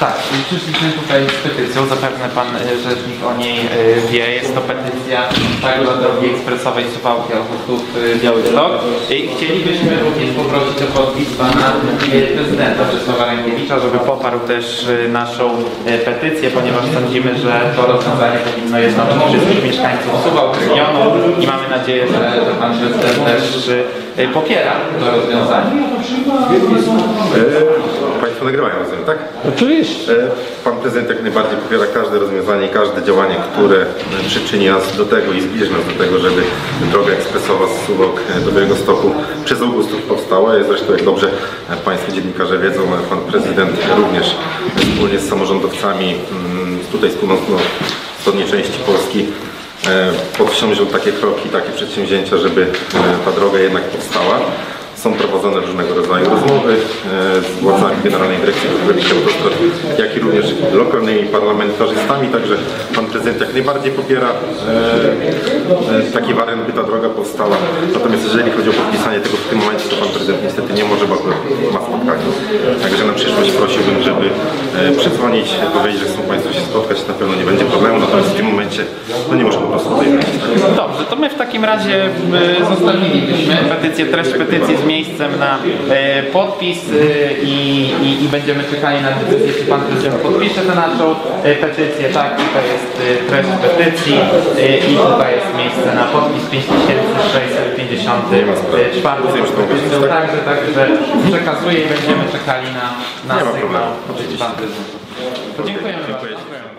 Tak, i przyszliśmy tutaj z petycją, zapewne pan e, rzecznik o niej e, wie. Jest to petycja tak drogi ekspresowej Suwałki Ochotów e, Białystok. I chcielibyśmy również poprosić o podpis pana prezydenta Czesława Rękiewicza, żeby poparł też naszą petycję, ponieważ sądzimy, że to rozwiązanie powinno jednoczyć wszystkich mieszkańców Suwałk regionu i mamy nadzieję, że, pan prezydent też popiera to rozwiązanie. E, Państwo nagrywają, rozumiem, tak? Oczywiście. E, Pan prezydent jak najbardziej popiera każde rozwiązanie i każde działanie, które e, przyczyni nas do tego i zbliży nas do tego, żeby droga ekspresowa z Suwok e, do Białegostoku przez Augustów powstała. Zresztą jak dobrze e, Państwo dziennikarze wiedzą, e, Pan prezydent również wspólnie z samorządowcami mm, tutaj z północno-wschodniej części Polski e, podsiążą takie kroki, takie przedsięwzięcia, żeby e, ta droga jednak powstała. Są prowadzone różnego rodzaju rozmowy e, z władzami Generalnej Dyrekcji Autostrad, jak i również lokalnymi parlamentarzystami, także pan prezydent jak najbardziej popiera e, e, taki wariant, by ta droga powstała. Natomiast jeżeli chodzi o podpisanie tego w tym momencie, to pan prezydent niestety nie może, bo ma spotkanie. Także na przyszłość prosiłbym, żeby e, przedzwonić, powiedzieć, że chcą Państwo się spotkać, na pewno nie będzie problemu, natomiast w tym momencie no nie może po prostu tutaj? Dobrze, to my w takim razie y, zostawilibyśmy petycję, treść petycji z miejscem na y, podpis y, i, i, i będziemy czekali na decyzję, czy pan prezydent podpisze tę naszą y, petycję. Tak, tutaj jest y, treść petycji i tutaj jest miejsce na podpis 5654 petycją. Także, także przekazuję i będziemy czekali na, na sygnał pan prezydent. Dziękujemy bardzo.